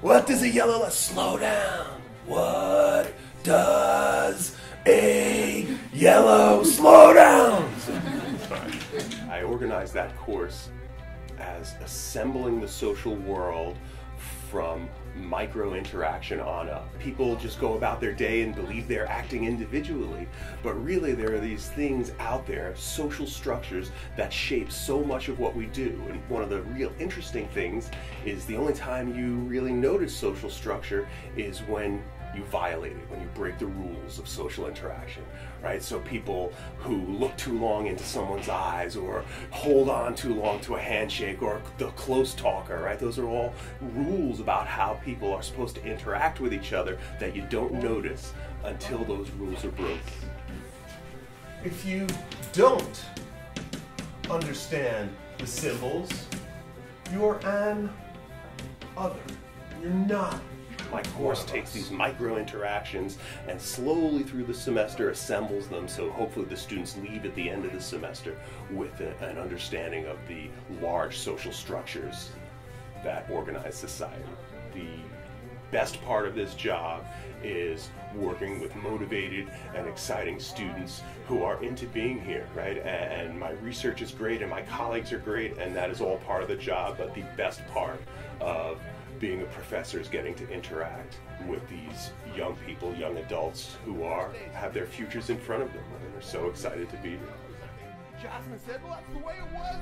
What does a yellow light? Slow down. What does a yellow slow down? I organized that course as assembling the social world from micro interaction on up. People just go about their day and believe they're acting individually, but really there are these things out there, social structures that shape so much of what we do. And one of the real interesting things is the only time you really notice social structure is when you violate it, when you break the rules of social interaction, right? So people who look too long into someone's eyes or hold on too long to a handshake or the close talker, right? Those are all rules about how people are supposed to interact with each other that you don't notice until those rules are broken. If you don't understand the symbols, you're an other. You're not my course takes these micro interactions and slowly through the semester assembles them so hopefully the students leave at the end of the semester with a, an understanding of the large social structures that organize society. The best part of this job is working with motivated and exciting students who are into being here, right? And my research is great and my colleagues are great and that is all part of the job, but the best part of being a professor is getting to interact with these young people, young adults who are have their futures in front of them and they're so excited to be here. Jasmine said, well, that's the way it was